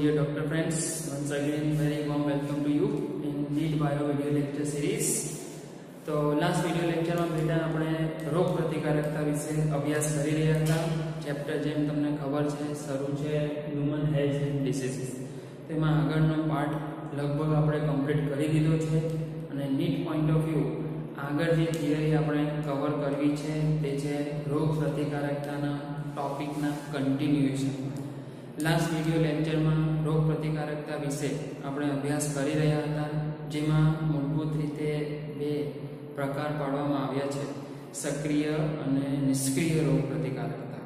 dear doctor friends, once again very warm welcome to you in NEET Bio video lecture series. તો last video લેક્ચરમાં બેટા આપણે રોગ પ્રતિકારકતા વિશે અભ્યાસ કરી રહ્યા હતા. ચેપ્ટર જેમ તમને ખબર છે શરૂ છે હ્યુમન હેલ્થ એન્ડ ડિસીઝીસ તેમાં આગળનો પાર્ટ લગભગ આપણે કમ્પ્લીટ કરી દીધો છે. અને નીટ પોઈન્ટ ઓફ વ્યૂ આગળ જે થિયરી આપણે કવર કરવી છે તે છે રોગ પ્રતિકારકતાના ટોપિકના કન્ટિન્યુએશન લાસ્ટ વિડિયો લેક્ચરમાં રોગ પ્રતિકારકતા વિશે આપણે અભ્યાસ કરી રહ્યા હતા, જેમાં મૂળભૂત રીતે બે પ્રકાર પાડવામાં આવ્યા છે, સક્રિય અને નિષ્ક્રિય રોગ પ્રતિકારકતા.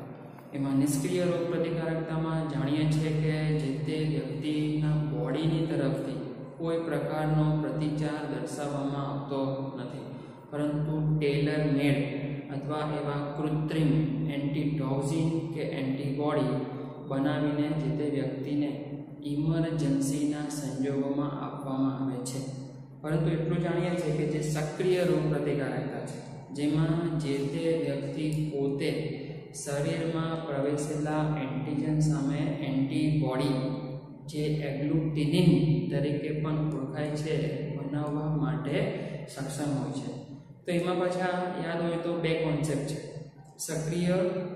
એમાં નિષ્ક્રિય રોગ પ્રતિકારકતામાં જાણીએ છીએ કે જે તે વ્યક્તિના બોડીની તરફથી કોઈ પ્રકારનો પ્રતિચાર દર્શાવવામાં આવતો નથી, પરંતુ ટેલર મેડ અથવા એવા કૃત્રિમ એન્ટીટોક્સિન કે એન્ટીબોડી બનાવીને જે તે વ્યક્તિને ઇમરજન્સીના સંજોગોમાં આપવામાં આવે છે. પરંતુ એટલું જાણીએ છીએ કે જે સક્રિય રોગ પ્રતિકારકતા છે, જેમાં જે તે વ્યક્તિ પોતે શરીરમાં પ્રવેશેલા એન્ટીજન સામે એન્ટીબોડી, જે એગ્લુટિનિન તરીકે પણ ઓળખાય છે, બનાવવા માટે સક્ષમ હોય છે. તો એમાં પાછા યાદ હોય તો બે કોન્સેપ્ટ છે. સક્રિયમાં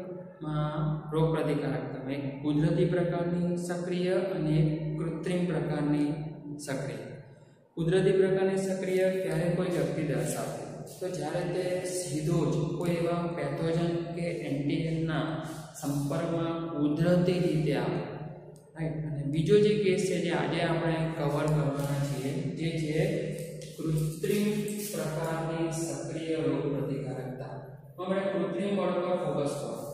રોગ પ્રતિકારકતા એક કુદરતી પ્રકારની સક્રિય અને કૃત્રિમ પ્રકારની સક્રિય. કુદરતી પ્રકારની સક્રિય ક્યારે કોઈ વ્યક્તિ દર્શાવે તો જ્યારે તે સીધો જ કોઈ એવા પેથોજન કે એન્ટીજનના સંપર્કમાં કુદરતી રીતે આવે. રાઈટ અને બીજો જે કેસ છે જે આજે આપણે કવર કરવાના છીએ, જે છે કૃત્રિમ પ્રકારની સક્રિય રોગ પ્રતિકારકતા. આપણે કૃત્રિમ વર્ડ પર ફોકસ કરો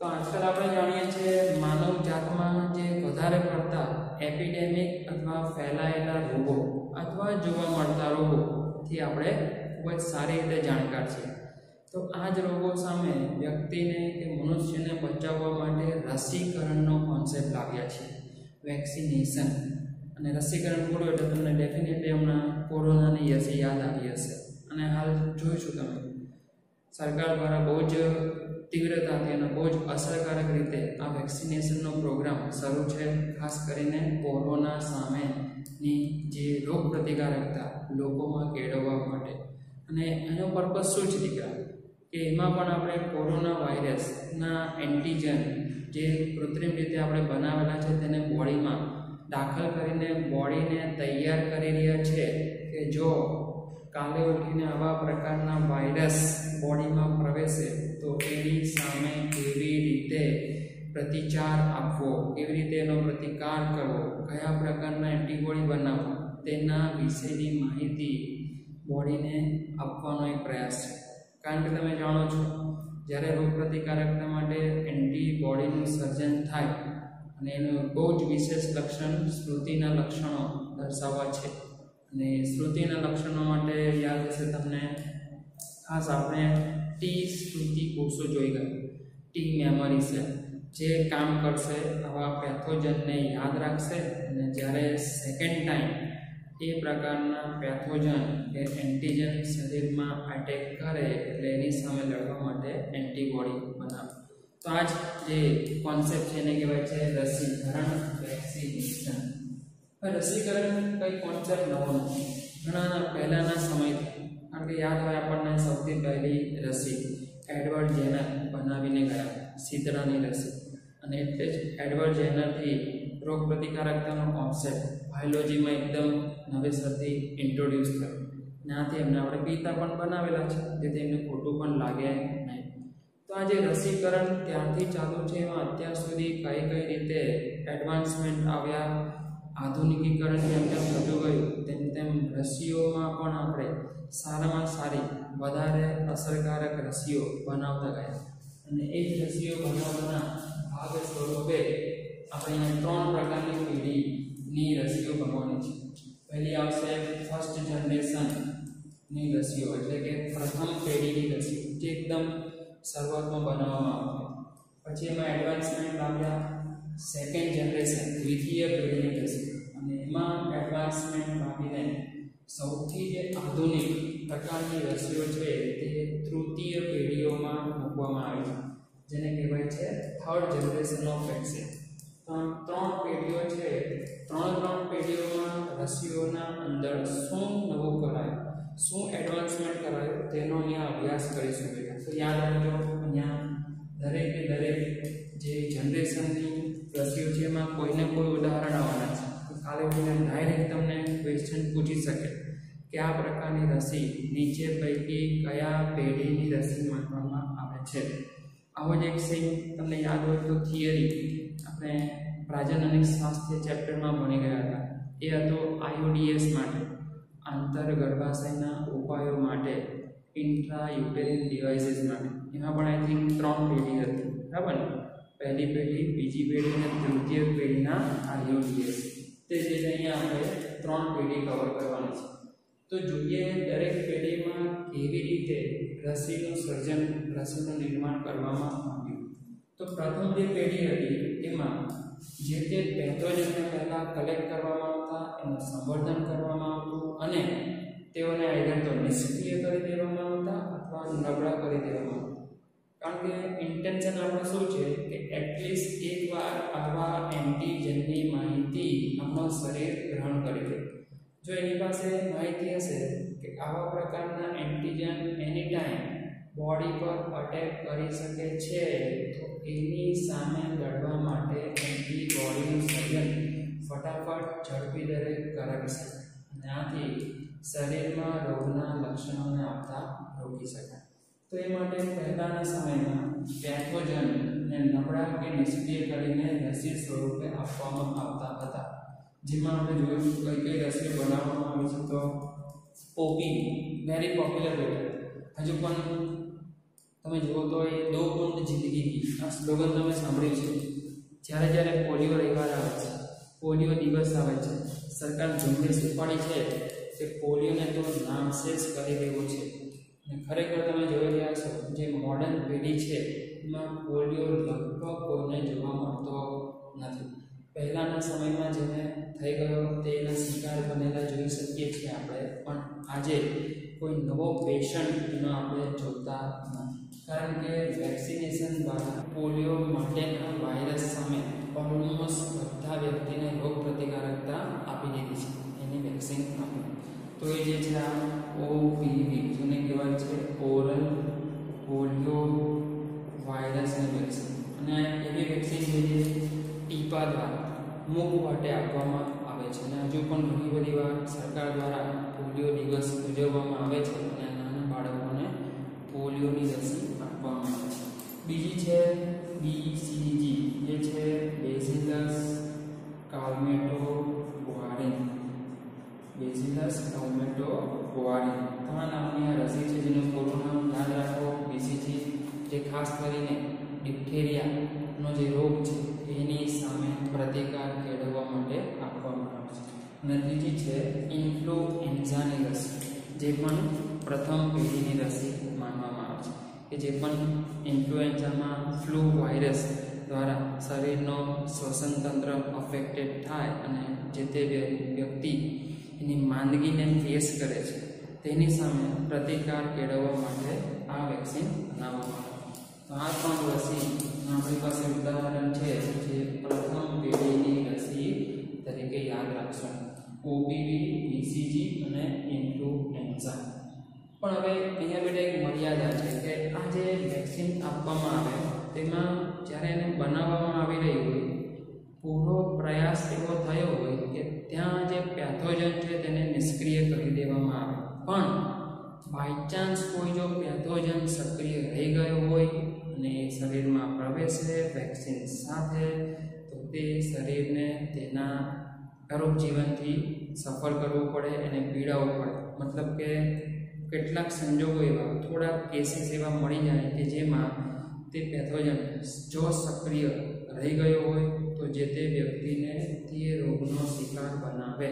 તો આજકાલ આપણે જાણીએ છીએ માનવ જાતમાં જે વધારે પડતા એપિડેમિક અથવા ફેલાયેલા રોગો અથવા જોવા મળતા રોગોથી આપણે ખૂબ જ સારી રીતે જાણકાર છીએ. તો આ જ રોગો સામે વ્યક્તિને કે મનુષ્યને બચાવવા માટે રસીકરણનો કોન્સેપ્ટ લાવ્યા છે વેક્સિનેશન અને રસીકરણ પૂરું એટલે તમને ડેફિનેટલી હમણાં કોરોનાની રસી યાદ આવી હશે. અને હાલ જોઈશું તમે. સરકાર દ્વારા બહુ જ તીવ્રતાથી અને બહુ જ અસરકારક રીતે આ વેક્સિનેશનનો પ્રોગ્રામ શરૂ છે. ખાસ કરીને કોરોના સામેની જે રોગ પ્રતિકારકતા લોકોમાં કેળવવા માટે. અને એનો પર્પઝ શું છે દીકરા? કે એમાં પણ આપણે કોરોના વાયરસના એન્ટીજન જે કૃત્રિમ રીતે આપણે બનાવેલા છે તેને બોડીમાં દાખલ કરીને બોડીને તૈયાર કરી રહ્યા છે કે જો કાલે ઉઠીને આવા પ્રકારના વાયરસ બોડીમાં પ્રવેશે એની સામે કેવી રીતે પ્રતિચાર આપવો, કેવી રીતે એનો પ્રતિકાર કરવો, કયા પ્રકારના એન્ટીબોડી બનાવવા, તેના વિશેની માહિતી બોડીને આપવાનો એક પ્રયાસ છે. કારણ કે તમે જાણો છો, જ્યારે રોગ પ્રતિકારકતા માટે એન્ટીબોડીનું સર્જન થાય, અને એનું બહુ જ વિશેષ લક્ષણ સ્મૃતિના લક્ષણો દર્શાવવા છે. અને સ્મૃતિના લક્ષણો માટે યાદ હશે તમને ખાસ આપણે ટી સ્મૃતિ કોષો જોઈ ગયા. ટી મેમરી સેલ જે કામ કરશે આવા પેથોજનને યાદ રાખશે અને જ્યારે સેકન્ડ ટાઈમ એ પ્રકારના પેથોજન કે એન્ટીજન શરીરમાં અટેક કરે એટલે એની સામે લડવા માટે એન્ટીબોડી બનાવે. તો આ જે કોન્સેપ્ટ છે એને કહેવાય છે રસીકરણ વેક્સિનેશન રસીકરણ કંઈ કોન્સેપ્ટ નવો નથી. ઘણા પહેલાંના સમયથી કે યાદ હોય આપણને સૌથી પહેલી રસી એડવર્ડ જેનર બનાવીને ગયા શીતળાની રસી. અને એટલે જ એડવર્ડ જેનરથી રોગ પ્રતિકારકતાનો કોન્સેપ્ટ બાયોલોજીમાં એકદમ નવેસરથી ઇન્ટ્રોડ્યુસ થયો. ત્યાંથી એમને આપણે પિતા પણ બનાવેલા છે, જેથી એમને ખોટું પણ લાગે નહીં. તો આ જે રસીકરણ ત્યારથી ચાલુ છે, એમાં અત્યાર સુધી કઈ કઈ રીતે એડવાન્સમેન્ટ આવ્યા આધુનિકીકરણ જેમ જેમ થતું ગયું તેમ તેમ રસીઓમાં પણ આપણે સારામાં સારી, વધારે અસરકારક રસીઓ બનાવતા ગયા. અને એ જ રસીઓ બનાવવાના ભાગ સ્વરૂપે આપણે ત્રણ પ્રકારની પેઢીની રસીઓ બનવાની છે. પહેલી આવશે ફર્સ્ટ જનરેશનની રસીઓ, એટલે કે પ્રથમ પેઢીની રસીઓ, જે એકદમ શરૂઆતમાં બનાવવામાં આવે પછી એમાં એડવાન્સમેન્ટ આવ્યા સેકન્ડ જનરેશન દ્વિતીય પેઢીની રસી એમાં એડવાન્સમેન્ટ લાવીને સૌથી જે આધુનિક પ્રકારની રસીઓ છે તે તૃતીય પેઢીઓમાં મૂકવામાં આવી છે. જેને કહેવાય છે થર્ડ જનરેશન ઓફ વેક્સિન ત્રણ ત્રણ પેઢીઓ છે ત્રણ ત્રણ પેઢીઓમાં રસીઓના અંદર શું નવું કરાયું? શું એડવાન્સમેન્ટ કરાયું? તેનો અહીંયા અભ્યાસ કરીશું બેટા તો યાદ રાખજો, અહીંયા દરેકે દરેક જે જનરેશનની રસીઓ છે એમાં કોઈને કોઈ ઉદાહરણ આવવાના છે. કોઈને ડાયરેક્ટ તમને ક્વેશ્ચન પૂછી શકે કે આ પ્રકારની રસી નીચે પૈકી કયા પેઢીની રસી માનવામાં આવે છે. આવો જ એક સિંહ તમને યાદ હોય તો થિયરી આપણે પ્રાજન અને સ્વાસ્થ્ય ચેપ્ટરમાં ભણી ગયા હતા. એ હતો આઈઓડીએસ માટે, આંતર ગર્ભાશયના ઉપાયો માટે ઇન્ટ્રા યુટેરિન ડિવાઇસીસ માટે. એમાં પણ આઈ થિંક ત્રણ પેઢી હતી, બરાબર ને? પહેલી પેઢી, બીજી પેઢી અને તૃતીય પેઢીના આઈઓડીએસ તે જે અહીંયા આપણે ત્રણ પેઢી કવર કરવાની છે. તો જોઈએ દરેક પેઢીમાં કેવી રીતે રસીનું સર્જન, રસીનું નિર્માણ કરવામાં આવ્યું. તો પ્રથમ જે પેઢી હતી, એમાં જે તે પેથોજનને પહેલાં કલેક્ટ કરવામાં આવતા, એનું સંવર્ધન કરવામાં આવતું અને તેઓને આઈધર તો નિષ્ક્રિય કરી દેવામાં આવતા અથવા નબળા કરી દેવામાં આવતા. કારણ કે ઇન્ટેન્શન આપણું શું છે કે એટલીસ્ટ એકવાર આવા એન્ટીજનની માહિતી આપણું શરીર ગ્રહણ કરી લે જો એની પાસે માહિતી હશે કે આવા પ્રકારના એન્ટીજન એની ટાઈમ બોડી પર અટેક કરી શકે છે, તો એની સામે લડવા માટે એન્ટીબોડીનું સર્જન ફટાફટ ઝડપી દરે કરાવી શકે. અને આથી શરીરમાં રોગના લક્ષણોને આવતા રોકી શકાય. તો એ માટે પહેલાંના સમયમાં પેથોજનને નબળા કે નિષ્ક્રિય કરીને રસી સ્વરૂપે આપવામાં આવતા હતા. જેમાં આપણે જોયું કઈ કઈ રસી બનાવવામાં આવી છે તો ઓપી વેરી પોપ્યુલર હજુ પણ તમે જુઓ તો એ દો ગુંડ જિંદગી આ સ્લોગન તમે સાંભળ્યું છે. જ્યારે જ્યારે પોલિયો રવિવાર આવે છે, પોલિયો દિવસ આવે છે, સરકાર ઝુંબેશ ઉપાડી છે કે પોલિયોને તો નામશેષ કરી દેવું છે. અને ખરેખર તમે જોઈ રહ્યા છો જે મોડર્ન પેઢી છે, એમાં પોલિયો લગભગ કોઈને જોવા મળતો નથી. પહેલાંના સમયમાં જેને થઈ ગયો તેના શિકાર બનેલા જોઈ શકીએ છીએ આપણે, પણ આજે કોઈ નવો પેશન્ટ એનો આપણે જોતા નથી. કારણ કે વેક્સિનેશન દ્વારા પોલિયો માટેના વાયરસ સામે ઓલમોસ્ટ બધા વ્યક્તિને રોગ પ્રતિકારકતા આપી દીધી છે. એની વેક્સિન આપી. તો એ જે છે આ ઓપીવી જેને કહેવાય છે ઓરલ પોલિયો વાયરસની વેક્સિન અને એવી વેક્સિન છે જે ટીપા દ્વારા મૂક માટે આપવામાં આવે છે. અને હજુ પણ ઘણી બધી વાર સરકાર દ્વારા પોલિયો દિવસ ઉજવવામાં આવે છે અને નાના બાળકોને પોલિયોની રસી આપવામાં આવે છે. બીજી છે બીસીજી જે છે બેસિલસ કાલ્મેટો વારિન બેસિલસ ટોમેટો કોવારી ત્રણ નામની આ રસી છે જેનું પૂરું નામ યાદ રાખો. બીસીજી જે ખાસ કરીને ડિપ્થેરિયાનો જે રોગ છે, એની સામે પ્રતિકાર કેળવવા માટે આપવામાં આવે છે. અને ત્રીજી છે ઇન્ફ્લુએન્ઝાની રસી, જે પણ પ્રથમ પેઢીની રસી માનવામાં આવે છે. કે જે પણ ઇન્ફ્લુએન્ઝામાં ફ્લૂ વાયરસ દ્વારા શરીરનો શ્વસન તંત્ર અફેક્ટેડ થાય અને જે તે વ્યક્તિ એની માંદગીને ફેસ કરે છે. તેની સામે પ્રતિકાર કેળવવા માટે આ વેક્સિન બનાવવામાં આવે તો આ ત્રણ રસી આપણી પાસે ઉદાહરણ છે જે પ્રથમ પેઢીની રસી તરીકે યાદ રાખશો. ઓબીવી બીસીજી અને ઇન્ફ્લુએન્ઝા પણ હવે અહીંયા બેટા એક મર્યાદા છે કે આ જે વેક્સિન આપવામાં આવે, તેમાં જ્યારે એને બનાવવામાં આવી રહી હોય પૂરો પ્રયાસ એવો થયો હોય કે ત્યાં જે પેથોજન છે તેને નિષ્ક્રિય કરી દેવામાં આવે. પણ બાયચાન્સ કોઈ જો પેથોજન સક્રિય રહી ગયો હોય અને શરીરમાં પ્રવેશે વેક્સિન સાથે, તો તે શરીરને તેના અરૂપ જીવનથી સફર કરવું પડે એને પીડાવવું પડે. મતલબ કે કેટલાક સંજોગો એવા, થોડાક કેસીસ એવા મળી જાય કે જેમાં તે પેથોજન જો સક્રિય રહી ગયો હોય તો જે તે વ્યક્તિને તે રોગનો શિકાર બનાવે.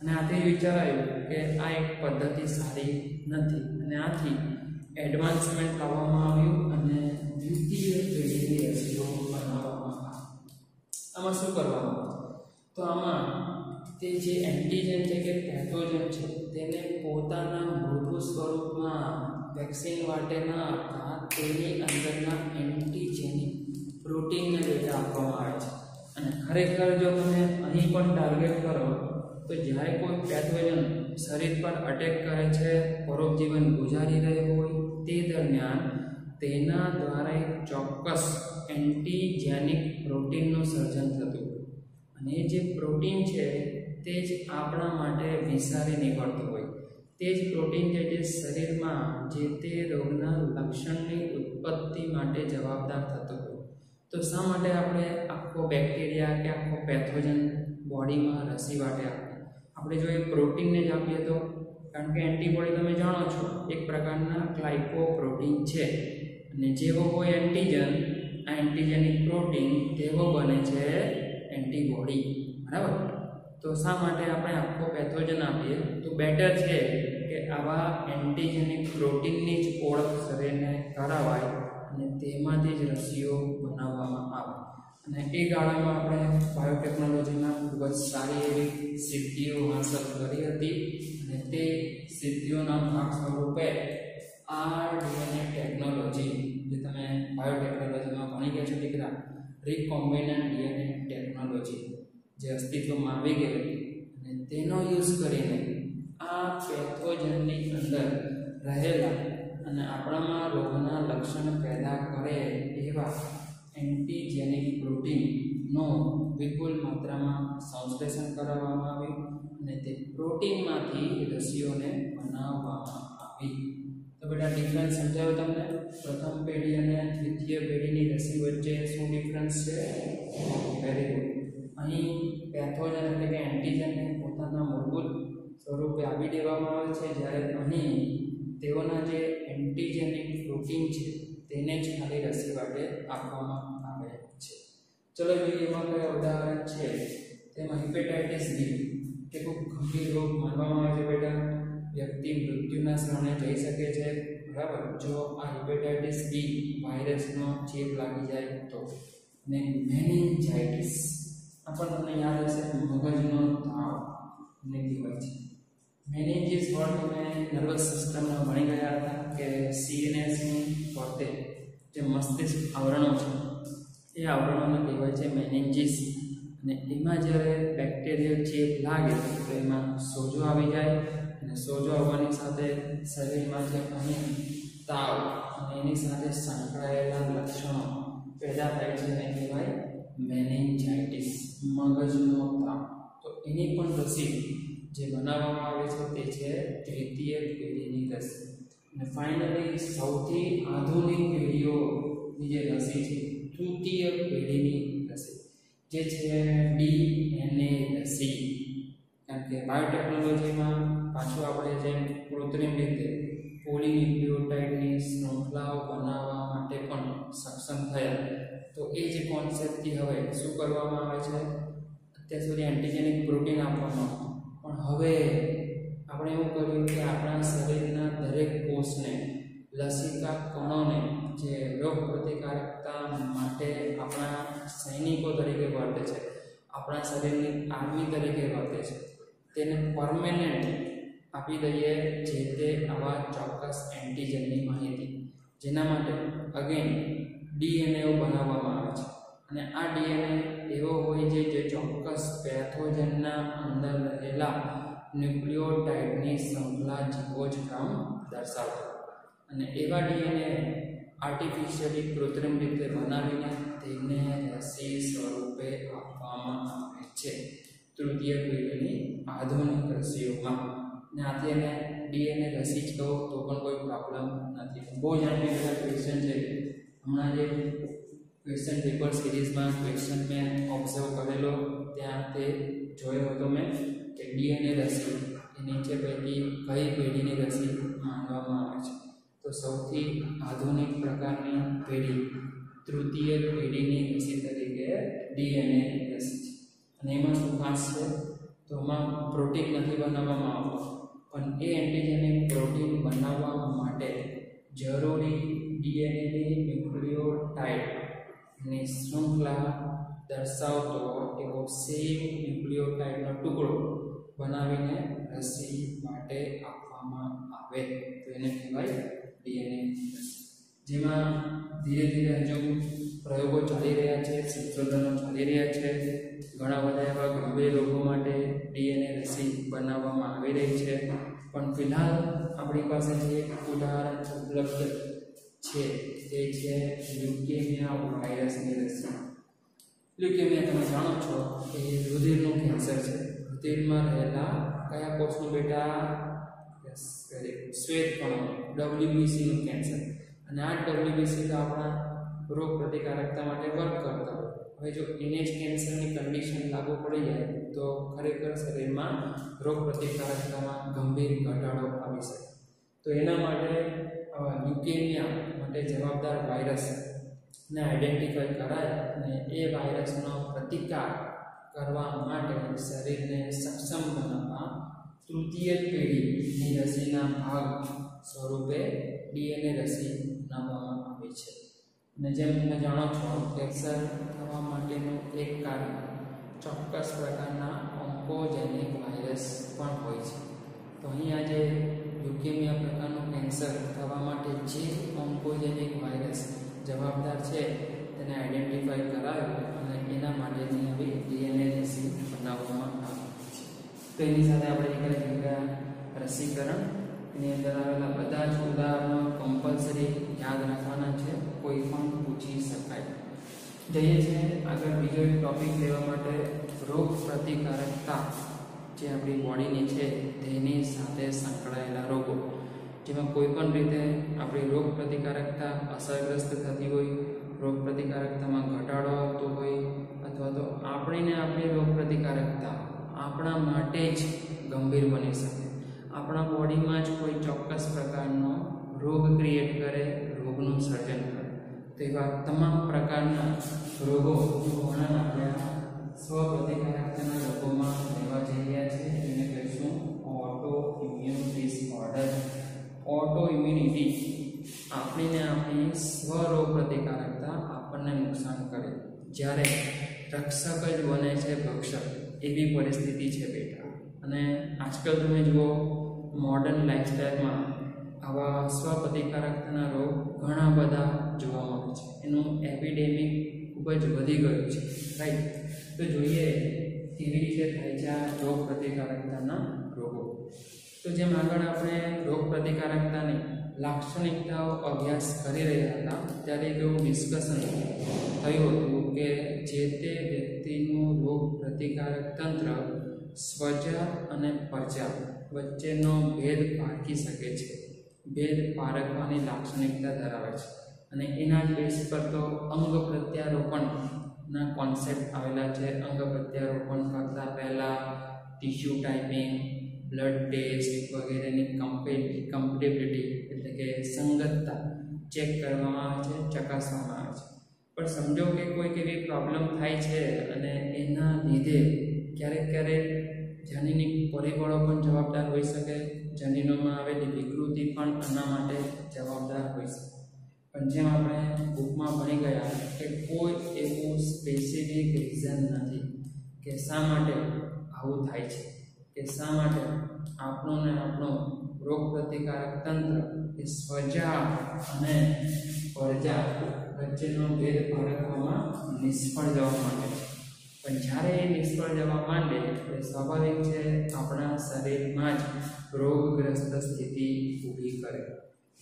અને આથી વિચારાયું કે આ એક પદ્ધતિ સારી નથી. અને આથી એડવાન્સમેન્ટ લાવવામાં આવ્યું અને દ્વિતીય પેઢીની રસીઓ બનાવવામાં આવી. આમાં શું કરવાનું? તો આમાં તે જે એન્ટીજન છે કે પેથોજન છે, તેને પોતાના મૃદુ સ્વરૂપમાં વેક્સિન માટે ન આપતા તેની અંદરના એન્ટીજેનિક પ્રોટીનને લીધે આપવામાં આવે છે. અને ખરેખર જો તમે અહીં પણ ટાર્ગેટ કરો, તો જ્યારે કોઈ પેથોજન શરીર પર અટેક કરે છે, પરોપજીવન ગુજારી રહ્યું હોય, તે દરમિયાન તેના દ્વારા એક ચોક્કસ એન્ટીજેનિક પ્રોટીનનું સર્જન થતું. અને જે પ્રોટીન છે, તે જ આપણા માટે વિસારી નીકળતું હોય. તે જ પ્રોટીન છે જે શરીરમાં જે તે રોગના લક્ષણની ઉત્પત્તિ માટે જવાબદાર થતો તો શા માટે આપણે આખો બેક્ટેરિયા કે આખો પેથોજન બોડીમાં રસી માટે આપીએ આપણે જો એ પ્રોટીનને જ આપીએ તો? કારણ કે એન્ટીબોડી તમે જાણો છો, એક પ્રકારના ગ્લાયકો પ્રોટીન છે. અને જેવો હોય એન્ટીજન આ એન્ટીજેનિક પ્રોટીન તેવો બને છે એન્ટીબોડી બરાબર? તો શા માટે આપણે આખો પેથોજન આપીએ? તો બેટર છે કે આવા એન્ટીજેનિક પ્રોટીનની જ ઓળખ શરીરને કરાવાય અને તેમાંથી જ રસીઓ બનાવવામાં આવે. અને એ ગાળામાં આપણે બાયોટેકનોલોજીમાં ખૂબ જ સારી એવી સિદ્ધિઓ હાંસલ કરી હતી અને તે સિદ્ધિઓના ભાગ સ્વરૂપે આ ડીએનએ ટેકનોલોજી જે તમે બાયોટેકનોલોજીમાં ભણી ગયા છો દીકરા રિકોમ્બિનન્ટ ડીએનએ ટેકનોલોજી જે અસ્તિત્વમાં આવી ગઈ અને તેનો યુઝ કરીને આ પેથોજનની અંદર રહેલા અને આપણામાં રોગના લક્ષણ પેદા કરે એવા એન્ટીજેનિક પ્રોટીનનો વિપુલ માત્રામાં સંશ્લેષણ કરાવવામાં આવ્યું અને તે પ્રોટીનમાંથી રસીઓને બનાવવામાં આવી. તો બેટા ડિફરન્સ સમજાવ્યો તમને? પ્રથમ પેઢી અને દ્વિતીય પેઢીની રસી વચ્ચે શું ડિફરન્સ છે? વેરી ગુડ અહીં પેથોજન એટલે કે એન્ટીજનને પોતાના મૂળભૂત સ્વરૂપે આપી દેવામાં આવે છે. જ્યારે અહીં તેઓના જે એન્ટીજેનિક પ્રોટીન છે, તેને જ ખાલી રસી માટે આપવામાં આવે છે. ચલો જોઈએ એમાં કયા ઉદાહરણ છે. તેમાં હિપેટાઇટિસ બી તે ખૂબ ગંભીર રોગ માનવામાં આવે છે બેટા. વ્યક્તિ મૃત્યુના શરણે જઈ શકે છે, બરાબર? જો આ હિપેટાઇટિસ બી વાયરસનો ચેપ લાગી જાય તો. ને મેનિન્જાઇટિસ આ પણ તમને યાદ હશે, મગજનો તાવ. ને કહેવાય છે. મેનેજિસ વર્ડ તમે નર્વસ સિસ્ટમમાં ભણી ગયા હતા કે સીએનએસની ફરતે જે મસ્તિષ્ક આવરણો છે એ આવરણોને કહેવાય છે મેનેન્જીસ અને એમાં જ્યારે બેક્ટેરિયલ ચેપ લાગે તો એમાં સોજો આવી જાય અને સોજો આવવાની સાથે શરીરમાં જે અહીં તાવ અને એની સાથે સંકળાયેલા લક્ષણો પેદા થાય છે એને કહેવાય મેનિન્જાઇટિસ મગજનો તાવ તો એની પણ રસી જે બનાવવામાં આવે છે તે છે તૃતીય પેઢીની રસી. અને ફાઇનલી સૌથી આધુનિક પેઢીઓની જે રસી છે, તૃતીય પેઢીની રસી, જે છે ડીએનએ રસી. કારણ કે બાયોટેકનોલોજીમાં પાછું આપણે જેમ કૃત્રિમ રીતે પોલીન્યુક્લિયોટાઇડની શૃંખલાઓ બનાવવા માટે પણ સક્ષમ થયા, તો એ જ કોન્સેપ્ટથી હવે શું કરવામાં આવે છે? અત્યાર સુધી એન્ટીજેનિક પ્રોટીન આપવામાં પણ હવે આપણે એવું કર્યું કે આપણા શરીરના દરેક કોષને, લસિકા કણોને જે રોગ પ્રતિકારકતા માટે આપણા સૈનિકો તરીકે વર્તે છે, આપણા શરીરની આર્મી તરીકે વર્તે છે, તેને પરમેનન્ટ આપી દઈએ જે તે આવા ચોક્કસ એન્ટીજનની માહિતી. જેના માટે અગેન ડીએનએઓ બનાવવામાં આવે છે. અને આ ડીએનએ એવો હોય છે જે ચોક્કસ પેથોજનના અંદર રહેલા ન્યુક્લિયોટાઇડની શૃંખલા જીવો જ ક્રમ દર્શાવતો અને એવા ડીએનએ આર્ટિફિશિયલી કૃત્રિમ રીતે બનાવીને તેને રસી સ્વરૂપે આપવામાં આવે છે. તૃતીય પેઢીની આધુનિક રસીઓમાં. ને આથી એને ડીએનએ રસી જ કહો તો પણ કોઈ પ્રોબ્લેમ નથી. બહુ જ બધા ક્વેશ્ચન છે, હમણાં જે ક્વેશ્ચન પેપર સિરીઝમાં ક્વેશ્ચન મેં ઓબ્ઝર્વ કરેલો. ત્યાં તે જોયો હતો મેં કે ડીએનએ રસી એ નીચે પૈકી કઈ પેઢીની રસી માનવામાં આવે છે? તો સૌથી આધુનિક પ્રકારની પેઢી તૃતીય પેઢીની રસી તરીકે ડીએનએ રસી છે. અને એમાં શું ખાસ છે? તો એમાં પ્રોટીન નથી બનાવવામાં આવતો, પણ એ એન્ટીજેનિક પ્રોટીન બનાવવા માટે જરૂરી ડીએનએની ન્યુક્લિયોટાઇડની શૃંખલા દર્શાવતો એવો સેમ ન્યુક્લિયોટાઇડનો ટુકડો બનાવીને રસી માટે આપવામાં આવે. તો એને કહેવાય ડીએનએ જેમાં ધીરે ધીરે હજુ પ્રયોગો ચાલી રહ્યા છે, સંશોધનો ચાલી રહ્યા છે. ઘણા બધા એવા ગંભીર રોગો માટે ડીએનએ રસી બનાવવામાં આવી રહી છે. પણ ફિલહાલ આપણી પાસે જે ઉદાહરણ ઉપલબ્ધ છે તે છે લ્યુકેમિયા વાયરસની રસી. લ્યુકેમિયા તમે જાણો છો કે રુધિરનું કેન્સર છે. રુધિરમાં રહેલા કયા કોષનું બેટા? શ્વેત કણો ડબલ્યુબીસીનું કેન્સર અને આ ડબ્લ્યુબીસી તો આપણા રોગ પ્રતિકારકતા માટે વર્ક કરતા હોય. હવે જો ઇનેજ કેન્સરની કન્ડિશન લાગુ પડી જાય, તો ખરેખર શરીરમાં રોગ પ્રતિકારકતામાં ગંભીર ઘટાડો આવી શકે. તો એના માટે લ્યુકેમિયા માટે જવાબદાર વાયરસને આઈડેન્ટિફાઈ કરાય અને એ વાયરસનો પ્રતિકાર કરવા માટે શરીરને સક્ષમ બનાવવા તૃતીય પેઢીની રસીના ભાગ સ્વરૂપે ડીએનએ રસી બનાવવામાં આવે છે. અને જેમ તમે જાણો છો કેન્સર થવા માટેનું એક કારણ ચોક્કસ પ્રકારના ઓન્કોજેનિક વાયરસ પણ હોય છે. તો અહીંયા જે લ્યુકેમિયા પ્રકારનું કેન્સર થવા માટે જે ઓન્કોજેનિક વાયરસ જવાબદાર છે, તેને આઈડેન્ટિફાઈ કરાયો અને એના માટેની આવી ડીએનએ રસી બનાવવામાં આવી છે. તો એની સાથે આપણે એક જગ્યા રસીકરણ, એની અંદર આવેલા બધા જ ઉદાહરણો કમ્પલસરી યાદ રાખવાના છે, કોઈ પણ પૂછી શકાય. જઈએ છીએ આગળ બીજો એક ટોપિક લેવા માટે રોગ પ્રતિકારકતા જે આપણી બોડીની છે, તેની સાથે સંકળાયેલા રોગો, જેમાં કોઈ પણ રીતે આપણી રોગ પ્રતિકારકતા અસરગ્રસ્ત થતી હોય રોગ પ્રતિકારકતામાં ઘટાડો આવતો હોય, અથવા તો આપણીને આપણી રોગ પ્રતિકારકતા આપણા માટે જ ગંભીર બની શકે. આપણા બોડીમાં જ કોઈ ચોક્કસ પ્રકારનો રોગ ક્રિએટ કરે, રોગનું સર્જન કરે. તેવા તમામ પ્રકારના રોગો વર્ણન આપણે સ્વ પ્રતિકારકતાના લોકોમાં લેવા જઈ રહ્યા છે. એને કહીશું auto immune disorder auto immunity આપણીને આપણી સ્વ રોગ પ્રતિકારકતા આપણને નુકસાન કરે. જ્યારે રક્ષક જ બને છે ભક્ષક, એવી પરિસ્થિતિ છે બેટા. અને આજકાલ તમે જુઓ મોડર્ન લાઈફસ્ટાઈલમાં આવા સ્વ પ્રતિકારકતાના રોગ ઘણા બધા જોવા મળે છે. એનું એપિડેમિક ખૂબ જ વધી ગયું છે. રાઈટ તો જોઈએ, કેવી રીતે થાય છે આ રોગ પ્રતિકારકતાના રોગો. તો જેમ આગળ આપણે રોગ પ્રતિકારકતાની લાક્ષણિકતાઓ અભ્યાસ કરી રહ્યા હતા, ત્યારે એવું ડિસ્કશન થયું હતું કે જે તે વ્યક્તિનું રોગ પ્રતિકારક તંત્ર સ્વજા અને પ્રજા વચ્ચેનો ભેદ પારખી શકે છે. ભેદ પારખવાની લાક્ષણિકતા ધરાવે છે. અને એના જ બેસ પર તો અંગ પ્રત્યારોપણના કોન્સેપ્ટ આવેલા છે અંગ પ્રત્યારોપણ કરતાં પહેલાં ટિશ્યુ ટાઈપિંગ બ્લડ ટેસ્ટ વગેરેની કમ્પેટી કમ્પેટેબિલિટી એટલે કે સંગતતા ચેક કરવામાં આવે છે, ચકાસવામાં આવે છે. પણ સમજો કે કોઈક એવી પ્રોબ્લેમ થાય છે અને એના લીધે ક્યારેક ક્યારેક જનીનિક પરિબળો પણ જવાબદાર હોઈ શકે, જનીનોમાં આવેલી વિકૃતિ પણ આના માટે જવાબદાર હોઈ શકે. પણ જેમ આપણે બુકમાં ભણી ગયા કે કોઈ એવું સ્પેસિફિક રીઝન નથી કે શા માટે આવું થાય છે, કે શા માટે આપણો ને આપણો રોગ પ્રતિકારક તંત્ર એ સ્વજા અને પરજા વચ્ચેનો ભેદ પારખવામાં નિષ્ફળ જવા માંડે છે. પણ જ્યારે એ નિષ્ફળ જવા માંડે એટલે સ્વાભાવિક છે આપણા શરીરમાં જ રોગગ્રસ્ત સ્થિતિ ઊભી કરે.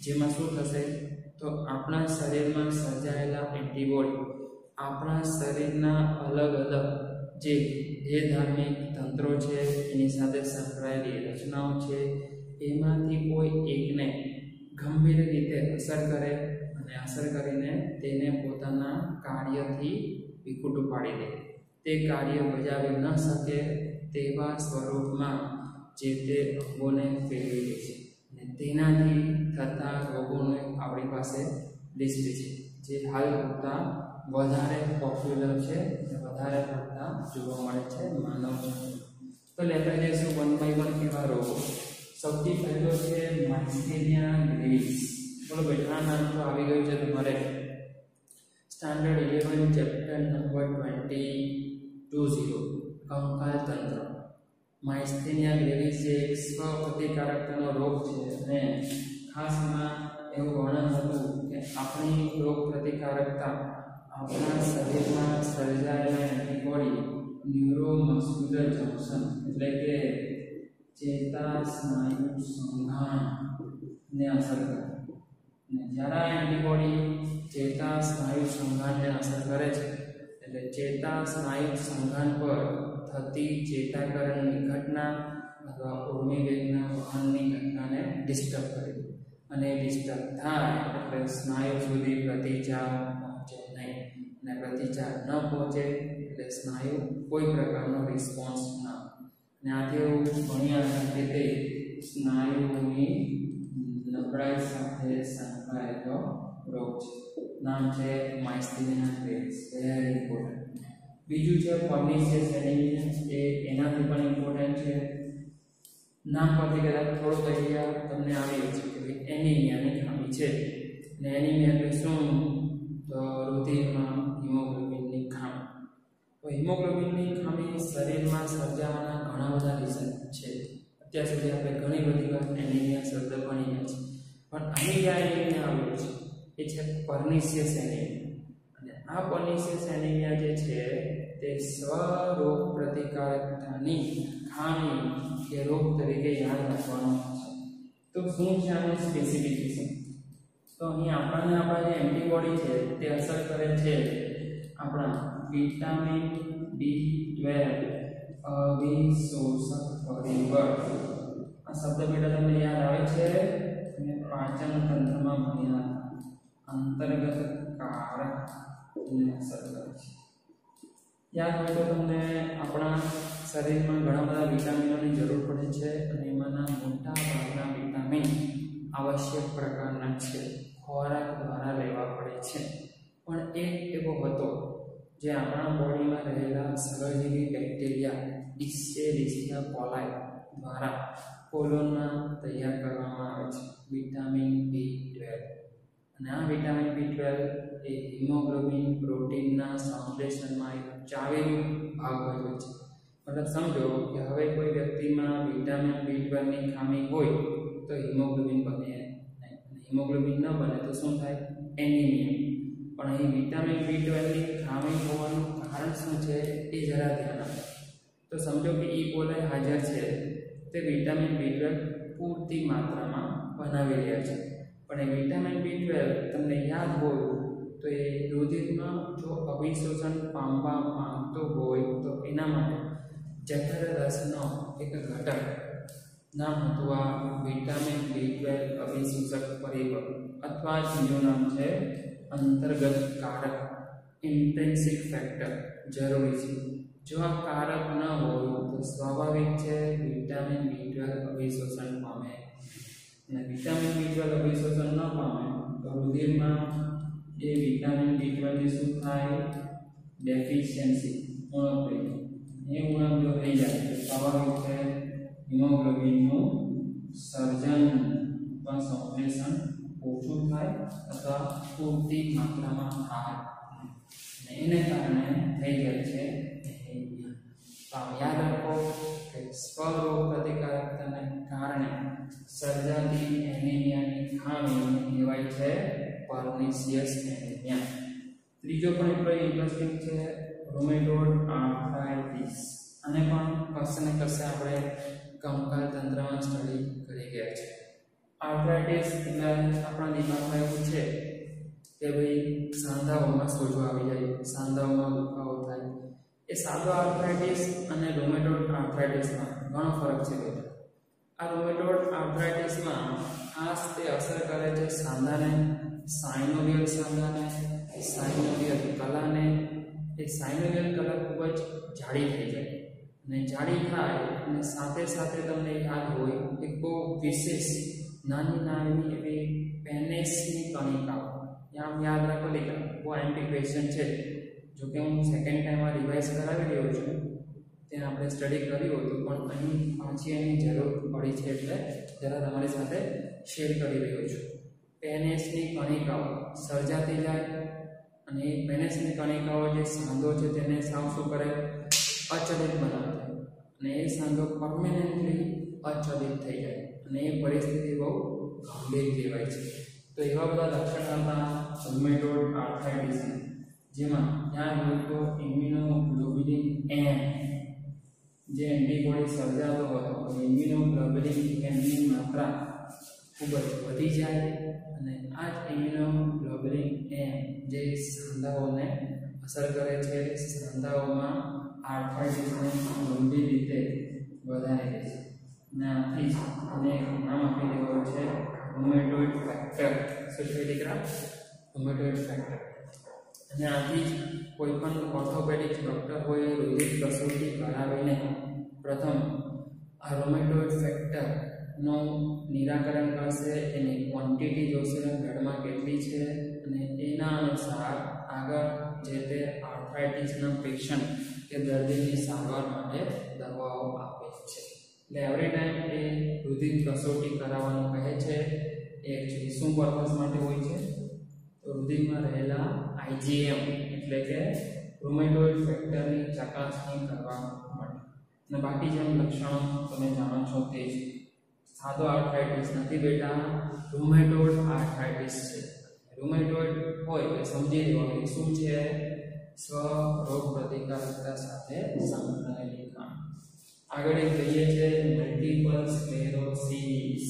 જેમાં શું થશે? તો આપણા શરીરમાં સર્જાયેલા એન્ટીબોડી આપણા શરીરના અલગ અલગ જે દેહધાર્મિક તંત્રો છે, એની સાથે સંકળાયેલી રચનાઓ છે, એમાંથી કોઈ એકને ગંભીર રીતે અસર કરે અને અસર કરીને તેને પોતાના કાર્યથી વિકુટ પાડી દે. તે કાર્ય બજાવી ન શકે તેવા સ્વરૂપમાં જે તે અંગોને ફેરવી દે છે. અને તેનાથી થતા રોગોને આપણી પાસે લિસ્ટ છે. જે હાલ પૂરતા વધારે પોપ્યુલર છે અને વધારે પડતા જોવા મળે છે માનવ તો લેતા જઈશું વન બાય વન કેવા રોગો. સૌથી પહેલો છે માઇસ્ટેરિયા ગ્રેવિસ બોલો ભાઈ, આ નામ તો આવી ગયું છે તમારે. Standard eleven chapter number twenty two zero કંકાલ તંત્ર. માઇસ્ટેરિયા ગ્રેવિસ એક સ્વ રોગ છે અને ખાસ એમાં એવું વર્ણન હતું કે આપણી રોગ પ્રતિકારકતા આપણા શરીરમાં સર્જાયેલા એન્ટીબોડી ન્યુરોમસ્ક્યુલર જંકશન એટલે કે ચેતા સ્નાયુ સંઘાણને અસર કરે. અને જ્યારે આ એન્ટીબોડી ચેતા સ્નાયુ સંઘાણને અસર કરે છે, એટલે ચેતા સ્નાયુ સંઘાણ પર થતી ચેતાકરણની ઘટના અથવા ઉર્મિવેગના વહનની ઘટનાને ડિસ્ટર્બ કરે અને ડિસ્ટર્બ થાય એટલે સ્નાયુ સુધી પ્રતિચાર પહોંચે નહીં. અને પ્રતિચાર ન પહોંચે એટલે સ્નાયુ કોઈ પ્રકારનો રિસ્પોન્સ ના. અને આથી એવું ભણ્યા કે તે સ્નાયુઓની નબળાઈ સાથે સંકળાયેલો રોગ છે. નામ છે માઇસ્થિનિયા ગ્રેવ્સ વેરી ઇમ્પોર્ટન્ટ બીજું છે પર્નિશિયસ એનિમિયા એ એનાથી પણ ઇમ્પોર્ટન્ટ છે. નામ પરથી કદાચ થોડોક આઈડિયા તમને આવી છે એનિમિયાની ખામી છે. અને એનિમિયા એટલે શું તો રુધિરમાં હિમોગ્લોબિનની ખામી. તો હિમોગ્લોબિનની ખામી શરીરમાં સર્જાવાના ઘણા બધા રીઝન છે. અત્યાર સુધી આપણે ઘણી બધી વાર એનિમિયા શબ્દ ભણી ગયા છે. પણ અહીં જે એનિમિયા આવ્યું છે. એ છે પર્નિશિયસ એનિમિયા અને આ પર્નિશિયસ એનિમિયા જે છે, તે સ્વરોગ પ્રતિકારકતાની ખામી કે રોગ તરીકે યાદ રાખવાનો તો શું છે આનું સ્પેસિફિકેશન તો અહીં આપણને આપણા જે એન્ટીબોડી છે, તે અસર કરે છે આપણા વિટામિન બી ટ્વેલ્વ અવિશોષક પરિબળ આ શબ્દ બેટા તમને યાદ આવે છે? અને પાચન તંત્રમાં ભણ્યા અંતર્ગત કારક અસર કરે છે. યાદ હોય તો તમને આપણા શરીરમાં ઘણા બધા વિટામિનોની જરૂર પડે છે અને એમાંના મોટા ભાગના વિટામિન આવશ્યક પ્રકારના છે, ખોરાક દ્વારા લેવા પડે છે. પણ એક એવો હતો જે આપણા બોડીમાં રહેલા સરળજીવી બેક્ટેરિયા ઇસ્ચેરિસિયા કોલાઈ દ્વારા કોલોના તૈયાર કરવામાં આવે છે. Vitamin B. અને આ વિટામિન બી ટ્વેલ્વ એ હિમોગ્લોબિન, પ્રોટીનના સંશ્લેષણમાં એક ચાવીરૂપ ભાગ ભજવે છે. મતલબ સમજો કે હવે કોઈ વ્યક્તિમાં વિટામિન બી ટ્વેલ્વની ખામી હોય તો હિમોગ્લોબિન બને હિમોગ્લોબિન ન બને તો શું થાય? એનિમિયા. પણ અહીં વિટામિન બી ટ્વેલ્વની ખામી હોવાનું કારણ શું છે એ જરા ધ્યાન આપો. તો સમજો કે ઈ પોલે હાજર છે. તે વિટામિન બી ટ્વેલ્વ પૂરતી માત્રામાં બનાવી રહ્યા છે. પણ એ વિટામિન બી ટ્વેલ્વ તમને યાદ હોય, તો એ રુધિરમાં જો અભિશોષણ પામવા માંગતો હોય, તો એના માટે જઠર રસનો એક ઘટક નામ હતું આ વિટામિન બી ટ્વેલ્વ અભિશોષક પરિબળ અથવા જેનું નામ છે અંતર્ગત કારક ઇન્ટ્રિન્સિક ફેક્ટર જરૂરી છે. જો આ કારક ન હોય, તો સ્વાભાવિક છે વિટામિન બી ટ્વેલ્વ અભિશોષણ પામે અને વિટામિન બી ટ્વેલ્વ અભિશોષણ ન પામે, તો રુધિરમાં એ વિટામિન બી12 ની શું થાય? ડેફિશિયન્સી ઉણપ થઈ એ ઉણપ જો થઈ જાય. તો સ્વાભાવિક છે, હિમોગ્લોબિનનું સર્જન પણ સંશ્લેષણ ઓછું થાય અથવા પૂરતી માત્રામાં થાય. અને એને કારણે થઈ જાય છે. તો યાદ રાખો કે સ્વરોગ પ્રતિકારકતાને કારણે સર્જાતી એનિમિયાની ખામી કહેવાય છે પર્નિશિયસ એનિમિયા ત્રીજો પણ એટલો ઇન્ટરેસ્ટિંગ છે રોમેટોઇડ આર્થરાઇટિસ અને પણ કશે ને કશે આપણે કંકાલ તંત્રમાં સ્ટડી કરી ગયા છે. આર્થરાઇટિસ એટલે આપણા દિમાગમાં એવું છે કે ભાઈ સાંધાઓમાં સોજો આવી જાય, સાંધાઓમાં દુખાવો થાય. એ સાદો આર્થરાઇટિસ અને રોમેટોઇડ આર્થરાઇટિસમાં ઘણો ફરક છે આ રોમેટોઇડ આર્થરાઇટિસમાં ખાસ તે અસર કરે છે સાંધાને સાઇનોવિયલ સાંધાને સાઇનોવિયલ કલાને. એ સાઇનોવિયલ કલા ખૂબ જ જાડી થઈ જાય અને જાડી થાય અને સાથે સાથે તમને યાદ હોય એક બહુ વિશેષ, નાની નાની એવી પેનેસની કણિકાઓ. આમ યાદ રાખો લેખા બહુ એન્ટી ક્વેશ્ચન છે. જો કે હું સેકન્ડ ટાઈમમાં રિવાઇઝ કરાવી રહ્યો છું. ત્યાં આપણે સ્ટડી કર્યું હતું, પણ અહીં પાછી એની જરૂર પડી છે એટલે જરા તમારી સાથે શેર કરી રહ્યો છું. પેનેસની કણિકાઓ સર્જાતી જાય અને પેનેસની કણિકાઓ જે સાંધો છે તેને સાવ શું કરે અચલિત બનાવે અને એ સાંધો પરમેનન્ટલી અચલિત થઈ જાય અને એ પરિસ્થિતિ બહુ ગંભીર કહેવાય છે. તો એવા બધા લક્ષણ હતા રોમેટોઇડ આર્થરાઇટિસના જેમાં ત્યાં લોકો ઇમ્યુનોગ્લોબ્યુલિન એમ જે એન્ટીબોડી સર્જાતો હતો ઇમ્યુનોગ્લોબ્યુલિન એમની માત્રા ખૂબ જ વધી જાય અને આ જ ઇમ્યુનોગ્લોબ્યુલિન એમ જે સાંધાઓને અસર કરે છે સાંધાઓમાં આર્થરાઇટિસને ગંભીર રીતે વધારે છે. અને આથી જ અને નામ આપી દેવાનું છે રુમેટોઇડ ફેક્ટર શું છે, દીકરા? રુમેટોઇડ ફેક્ટર અને આથી જ કોઈ પણ ઓર્થોપેડિક ડૉક્ટર હોય રોગિક કસોટી કરાવીને પ્રથમ આ રોમેટોઇડ ફેક્ટરનું નિરાકરણ કરશે, એની ક્વોન્ટિટી જોશે બ્લડમાં કેટલી છે, અને એના અનુસાર આગળ જે તે આર્થરાઇટિસના પેશન્ટ કે દર્દીની સારવાર માટે દવાઓ આપે છે. એટલે એવરી ટાઈમ એ રુધિર કસોટી કરાવવાનું કહે છે, એ શું પર્પઝ માટે હોય છે. રુધિરમાં રહેલા આઈજીએમ એટલે કે રૂમેટોઇડ ફેક્ટરની ચકાસણી કરવા માટે. અને બાકી જેમ લક્ષણો તમે જાણો છો તે જ. સાદો આર્થરાઇટિસ નથી બેટા, રૂમેટોઇડ આર્થરાઇટિસ છે. રૂમેટોઇડ હોય એ સમજી લેવાનું શું છે? સ્વ રોગ પ્રતિકારકતા સાથે સંકળાયેલી કામ આગળ એક કહીએ છે મલ્ટીપલ સ્ક્લેરોસિસ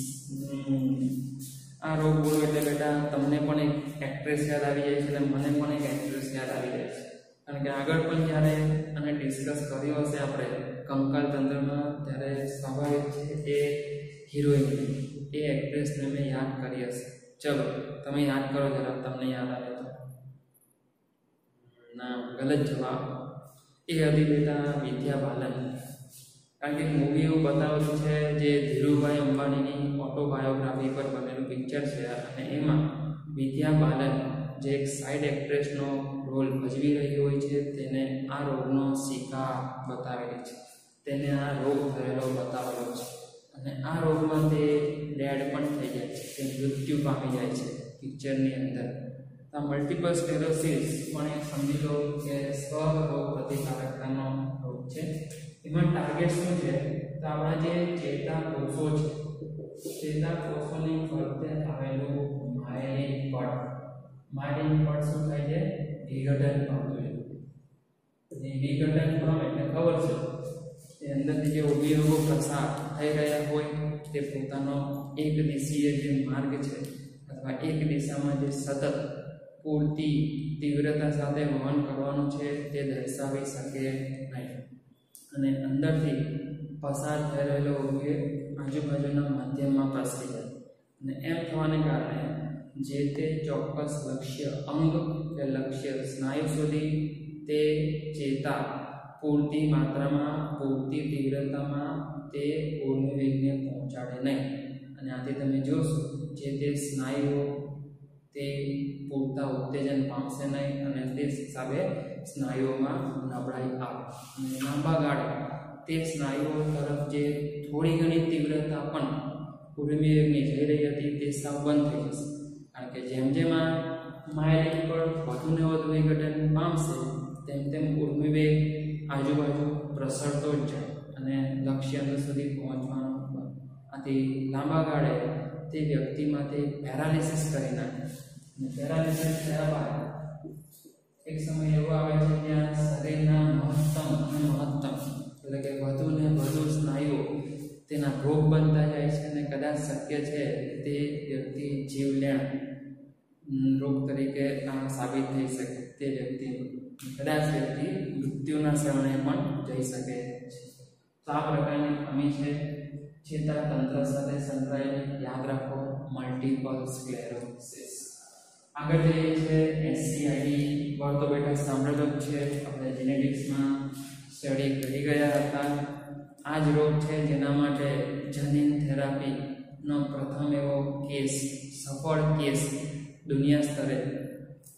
આ રોગ બોલો એટલે બેટા, તમને પણ એક એક્ટ્રેસ યાદ આવી જાય છે અને મને પણ એક એક્ટ્રેસ યાદ આવી જાય છે. કારણ કે આગળ પણ જ્યારે અને ડિસ્કસ કર્યો હશે આપણે, કંકાલ તંત્રમાં ત્યારે સ્વાભાવિક છે એ હિરોઈન એ એક્ટ્રેસને મેં યાદ કરી હશે. ચલો, તમે યાદ કરો જરા, તમને યાદ આવે તો. ના, ગલત જવાબ. એ હતી બેટા વિદ્યા બાલન કારણ કે મૂવી બતાવેલું છે જે ધીરુભાઈ અંબાણીની ઓટોબાયોગ્રાફી પર બનેલું પિક્ચર છે અને એમાં વિદ્યા બાલન જે એક સાઇડ એક્ટ્રેસનો રોલ ભજવી રહી હોય છે, તેને આ રોગનો શિકાર બતાવેલી છે. તેને આ રોગ થયેલો બતાવેલો છે. અને આ રોગમાં તે ડેડ પણ થઈ જાય છે. તે મૃત્યુ પામી જાય છે પિક્ચરની અંદર. આ મલ્ટિપલ સ્ટેરોસિસ પણ એ સમજી લો કે સ્વ રોગ પ્રતિકારકતાનો રોગ છે. એમાં ટાર્ગેટ શું છે? તો આપણા જે ચેતાકોષો છે ચેતાકોષોની ફરતે આવેલું માયલિન પટ માયલિન પટ શું થાય છે? વિઘટન પામતું છે વિઘટન પામે એટલે ખબર છે? એ અંદરથી જે અવયવો પ્રસાર થઈ રહ્યા હોય, તે પોતાનો એક દિશીય જે માર્ગ છે, અથવા એક દિશામાં જે સતત પૂરતી તીવ્રતા સાથે વહન કરવાનું છે, તે દર્શાવી શકે નહીં. અને અંદરથી પસાર થઈ રહેલો અવયવ આજુબાજુના માધ્યમમાં પ્રસરી જાય અને એમ થવાને કારણે જે તે ચોક્કસ લક્ષ્ય અંગ કે લક્ષ્ય સ્નાયુ સુધી તે ચેતા પૂરતી માત્રામાં, પૂરતી તીવ્રતામાં તે ઉર્મિવેગને પહોંચાડે નહીં. અને આથી તમે જોશો, જે તે સ્નાયુઓ તે પૂરતા ઉત્તેજન પામશે નહીં અને તે હિસાબે સ્નાયુઓમાં નબળાઈ આવે. અને લાંબા ગાળે તે સ્નાયુઓ તરફ જે થોડી ઘણી તીવ્રતા પણ ઉર્મિવેગની જઈ રહી હતી, તે સાવ બંધ થઈ જશે. કારણ કે જેમ જેમ આ માયલિન પર વધુ ને વધુ વિઘટન પામશે, તેમ તેમ ઉર્મિવેગ આજુબાજુ પ્રસરતો જ જાય અને લક્ષ્ય અંત સુધી પહોંચવાનો આથી લાંબા ગાળે તે વ્યક્તિમાં તે પેરાલિસિસ કરી નાખે. અને પેરાલિસિસ થયા બાદ એક સમય એવો આવે છે જ્યાં શરીરના મહત્તમ અને મહત્તમ, એટલે કે વધુ ને વધુ સ્નાયુઓ તેના ભોગ બનતા જાય છે અને કદાચ શક્ય છે તે વ્યક્તિ જીવલેણ રોગ તરીકે સાબિત થઈ શકે તે વ્યક્તિ. કદાચ વ્યક્તિ મૃત્યુના શરણે પણ જઈ શકે છે. તો આ પ્રકારની ખામી છે. ચેતાતંત્ર સાથે સંકળાયેલી યાદ રાખો મલ્ટીપલ સ્ક્લેરોસિસ આગળ જઈએ છે એસસીઆઈડી વર્તો બેટા સાંભળેલો છે. આપણે જેનેટિક્સમાં સ્ટડી કરી ગયા હતા. આ જ રોગ છે જેના માટે જનીન થેરાપીનો પ્રથમ એવો કેસ, સફળ કેસ દુનિયા સ્તરે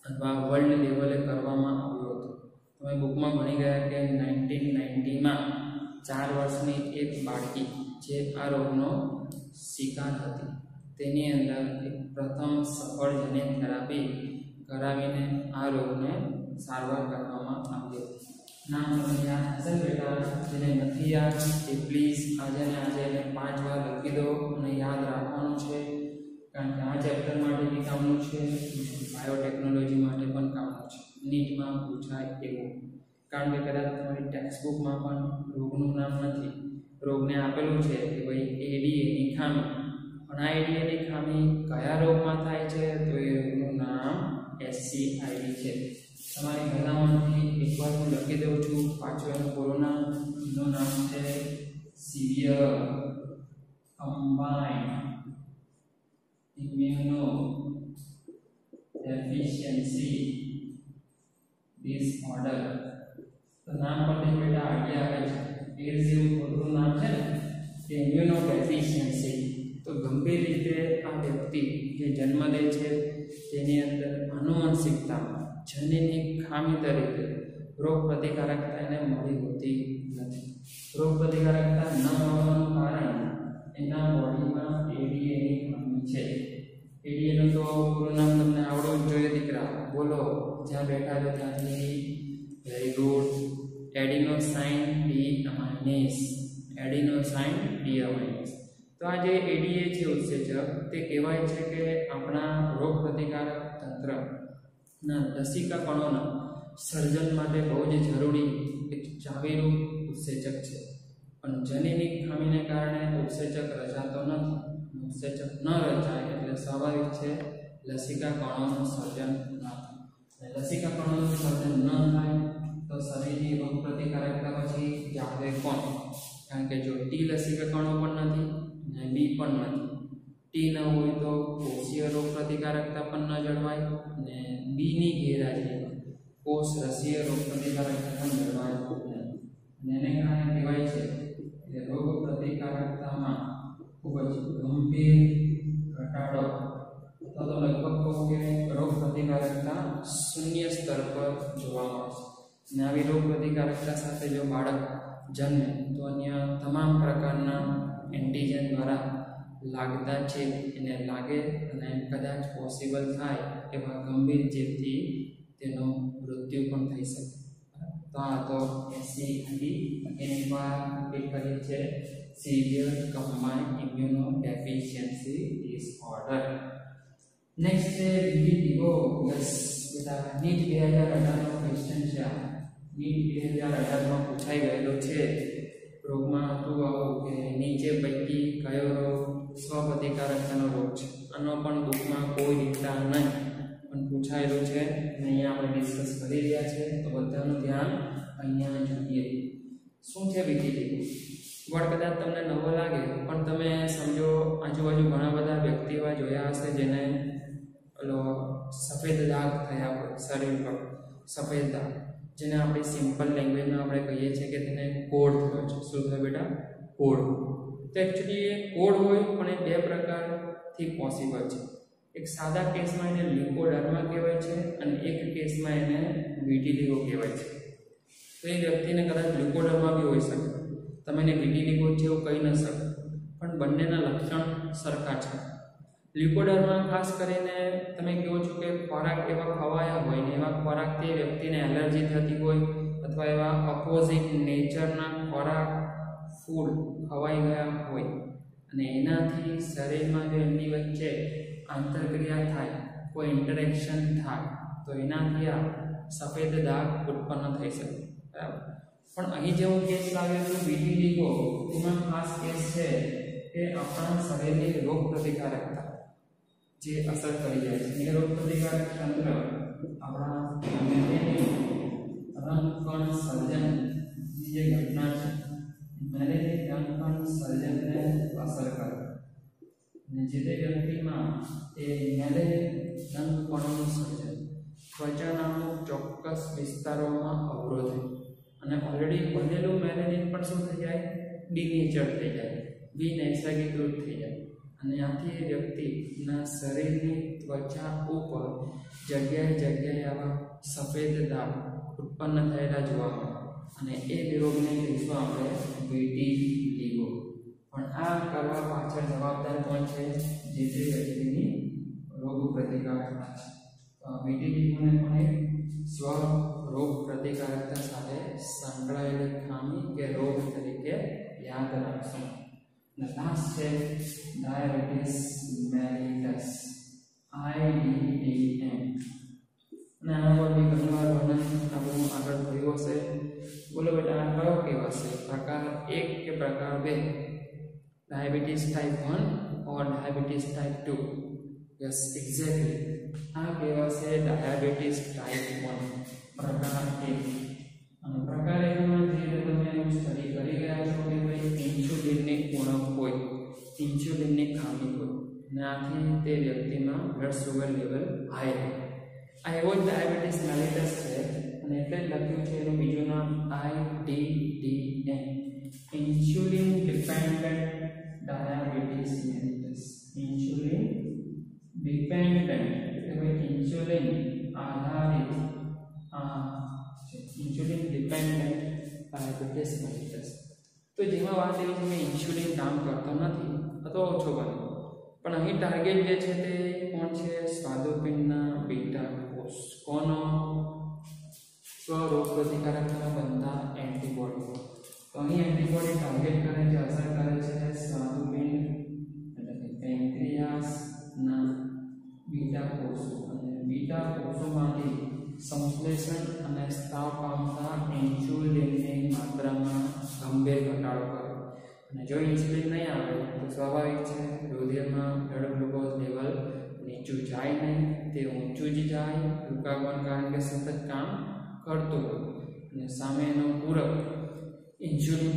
અથવા વર્લ્ડ લેવલે કરવામાં આવ્યો હતો. તમે બુકમાં ભણી ગયા કે નાઇન્ટીન નાઇન્ટીમાં ચાર વર્ષની એક બાળકી જે આ રોગનો શિકાર હતી. તેની અંદર પ્રથમ સફળ જનીન થેરાપી કરાવીને આ રોગને સારવાર કરવામાં આવી હતી. નામ તમને યાદ હશે બેટા જેને નથી યાદ એ પ્લીઝ આજે ને આજે એને પાંચ વાર લખી દો. અને યાદ રાખવાનું છે. કારણ કે આ ચેપ્ટર માટે બી કામનું છે. બાયોટેકનોલોજી માટે પણ કામનું છે. નીટમાં પૂછાય એવું. કારણ કે કદાચ તમારી ટેક્સ્ટબુકમાં પણ રોગનું નામ નથી. રોગને આપેલું છે કે ભાઈ એડીએની ખામી પણ આ એડીએની ખામી કયા રોગમાં થાય છે? તો એ રોગનું નામ એસસીઆઈડી છે. તમારી ભલામણથી એકવાર હું લખી દઉં છું. પાછું કોરોનાનું નામ છે severe combined immuno deficiency disorder. તો નામ પરથી બેટા આઈડિયા આવે છે. એડ્સ જેવું ખોટું નામ છે ને કે ઇમ્યુનો ડેફિશિયન્સી. તો ગંભીર રીતે આ વ્યક્તિ જે જન્મ લે છે, તેની અંદર આનુવંશિકતા જનીની ખામી તરીકે રોગ પ્રતિકારકતા એને મળી હોતી નથી. રોગ પ્રતિકારકતા ન મળવાનું કારણ એના બોડીમાં એડીએની ખામી છે. એડીએનું તો પૂરું નામ તમને આવડવું જોઈએ દીકરા. બોલો, જ્યાં બેઠા છો ત્યાંથી very good adenosine deaminase. Adenosine deaminase. તો આ જે એડીએ છે ઉત્સેચક તે કહેવાય છે કે આપણા રોગ પ્રતિકારક તંત્રના લસિકા કણોના સર્જન માટે બહુ જ જરૂરી એક ચાવીરૂપ ઉત્સેચક છે. પણ જનીનિક ખામીને કારણે ઉત્સેચક રચાતો નથી. ઉત્સેચક ન રચાય એટલે સ્વાભાવિક છે લસિકા કણોનું સર્જન ન થાય લસિકા કણોનું સર્જન ન થાય તો શરીરની રોગ પ્રતિકારકતા પછી જાળવે કોણ? કારણ કે જો ટી લસિકા કણો પણ નથી ને બી પણ નથી. ટી ન હોય તો કોષીય રોગ પ્રતિકારકતા પણ ન જળવાય અને બીની ગેરહાજરી કોષ રસીય રોગ પ્રતિકારકતા પણ જળવાય અને એને કારણે કહેવાય છે કે રોગ પ્રતિકારકતામાં ખૂબ જ ગંભીર ઘટાડો અથવા તો લગભગ કહું કે રોગ પ્રતિકારકતા શૂન્ય સ્તર પર જોવા મળશે અને આવી રોગ પ્રતિકારકતા સાથે જો બાળક જન્મે તો અન્ય તમામ પ્રકારના એન્ટીજન દ્વારા લાગતા છે એને લાગે અને કદાચ પોસિબલ થાય એવા ગંભીર ચેપથી તેનું મૃત્યુ પણ થઈ શકે. તો આ તો એસી વાર રિપીટ કરી છે. Severe combined immunodeficiency disorder next છે વીડીઓ યસ બેટા નીટ બે હજાર અઢારનો ક્વેશ્ચન છે નીટ બે હજાર અઢારમાં પૂછાઈ ગયેલો છે. રોગમાં હતું આવું કે નીચે પૈકી કયો રોગ સ્વપ્રતિકારકતાનો રોગ છે. આનો પણ બુકમાં કોઈ રીતના નહીં. પણ પૂછાયેલો છે અને અહીંયા આપણે ડિસ્કસ કરી રહ્યા છે. તો બધાનું ધ્યાન અહીંયા જોઈએ. શું છે વિકિપીડિયા? વર્ડ કદાચ તમને નવો લાગે, પણ તમે સમજો, આજુબાજુ ઘણા બધા વ્યક્તિ એવા જોયા હશે જેને ઓલો સફેદ દાગ થયા હોય, શરીર પર. સફેદ દાગ. જેને આપણે સિમ્પલ લેંગ્વેજમાં આપણે કહીએ છીએ કે તેને કોડ થયો છે. શું થયો બેટા? કોડ તો એકચ્યુઅલી એ કોડ હોય, પણ એ બે પ્રકારથી પોસિબલ છે. એક સાદા કેસમાં એને લિકોડર્મા કહેવાય છે અને એક કેસમાં એને વિટીલિગો કહેવાય છે. તો એ વ્યક્તિને કદાચ લિકોડર્મા બી હોઈ શકે. તમે એને વિટીલિગો છે એવું કહી ન શકો. પણ બંનેના લક્ષણ સરખા છે. લિકોડરમાં ખાસ કરીને તમે કહો છો કે ખોરાક એવા ખવાયા હોય ને એવા ખોરાકથી વ્યક્તિને એલર્જી થતી હોય અથવા એવા અપોઝિટ નેચરના ખોરાક ફૂડ ખવાઈ ગયા હોય અને એનાથી શરીરમાં જો એમની વચ્ચે આંતરક્રિયા થાય, કોઈ ઇન્ટરેક્શન થાય, તો એનાથી આ સફેદ દાગ ઉત્પન્ન થઈ શકે. બરાબર? પણ અહીં જેવો કેસ લાવ્યો છે લીગો એમાં ખાસ કેસ છે કે આપણા શરીરની રોગ પ્રતિકારકતા જે અસર કરી જાય છે. એ રોગ પ્રતિકારક તંત્ર આપણા રંગકણ સર્જનની જે ઘટના છે મેલેરિક રંગકણ સર્જનને અસર કરે અને જે તે વ્યક્તિમાં એ મેલેરિક રંગકણોનું સર્જન. ત્વચાના અમુક ચોક્કસ વિસ્તારોમાં અવરોધે. અને ઓલરેડી બનેલું મેલેનિન પણ શું થઈ જાય? ડિનેચર થઈ જાય. બી નૈસર્ગીકૃત થઈ જાય. અને આથી વ્યક્તિના શરીરની ત્વચા ઉપર જગ્યાએ જગ્યાએ આવા સફેદ દાગ ઉત્પન્ન થયેલા જોવા મળે. અને એ રોગને કહીશું આપણે વીટી લીગો પણ આ કરવા પાછળ જવાબદાર કોણ છે? જે તે વ્યક્તિની રોગ પ્રતિકારકતા છે. વીટી લીગોને પણ એક સ્વ રોગ પ્રતિકારકતા સાથે સંકળાયેલી ખામી કે રોગ તરીકે યાદ રાખશું. The last છે ડાયાબિટીસ મેલિટસ આઈડીએમ અને આના પર બી ઘણી વાર વર્ણન આપણું આગળ થયું હશે. બોલો બેટા આ કયો કહેવાશે પ્રકાર એક કે પ્રકાર બે? Diabetes type one or diabetes type two yes exactly આ કહેવાશે ડાયાબિટીસ ટાઈપ વન પ્રકાર એક. અને પ્રકાર એકમાં જે તમે સ્ટડી કરી ગયા છો કે ભાઈ ઇન્સ્યુલિનની ઉણપ હોય ઇન્સ્યુલિનની ખામી હોય, અને આથી તે વ્યક્તિમાં બ્લડ સુગર લેવલ હાઈ રહે. આ એવો જ ડાયાબિટીસ મેલિટસ છે અને એટલે જ લખ્યું છે એનું બીજું નામ I D D N insulin dependent diabetes mellitus insulin dependent એટલે ભાઈ ઇન્સ્યુલિન આધારિત આ ઇન્સ્યુલિન ડિપેન્ડન્ટ ડાયાબિટીસ મેલિટસ તો જેમાં વાત એવી છે કે ઇન્સ્યુલિન કામ કરતો નથી અથવા ઓછો બને પણ અહીં ટાર્ગેટ જે છે તે કોણ છે સ્વાદુપિંડના બીટા કોષ કોનો સ્વરોગ પ્રતિકારક બનતા એન્ટીબોડી. તો અહીં એન્ટીબોડી ટાર્ગેટ કરે છે, અસર કરે છે સ્વાદુપિંડ એટલે કે પેન્ક્રિયાસના બીટા કોષો. અને બીટા કોષોમાંથી સંશ્લેષણ અને સ્ત્રાવ પામતા ઇન્સ્યુલિનની માત્રામાં ગંભીર ઘટાડો કરે. અને જો ઇન્સ્યુલિન નહીં આવે, તો સ્વાભાવિક છે રુધિરમાં બ્લડ ગ્લુકોઝ લેવલ નીચું જાય નહીં, તે ઊંચું જ જાય રૂકાવવાનું કારણ કે સતત કામ કરતું અને સામે એનો પૂરક ઇન્સ્યુલિન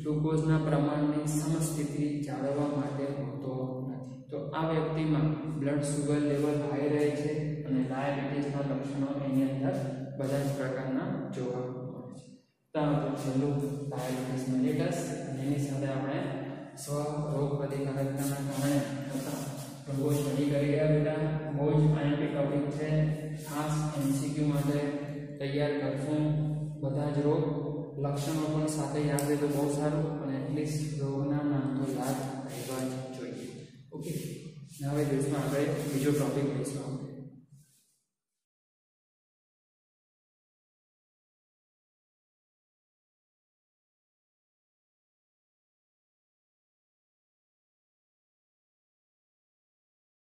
ગ્લુકોઝના પ્રમાણની સમસ્થિતિ જાળવવા માટે હોતો નથી. તો આ વ્યક્તિમાં બ્લડ સુગર લેવલ હાઈ રહે છે અને ડાયાબિટીસના લક્ષણો એની અંદર બધા જ પ્રકારના જોવા મળે છે. ત્યાર છેલ્લું ડાયાબિટીસ મેલિટસ અને એની સાથે આપણે સ્વ રોગ પ્રતિકારકતાના કારણે થતા રોગો સ્ટડી કરી ગયા. બેટા બહુ જ આઈએમપી ટોપિક છે. ખાસ એમસીક્યુ માટે તૈયાર કરશું. બધા જ રોગ લક્ષણો પણ સાથે યાદ રહે તો બહુ સારું. અને એટલીસ્ટ રોગના નામ તો યાદ રહેવા જોઈએ. ઓકે હવે દિવસમાં આપણે બીજો ટોપિક લઈશું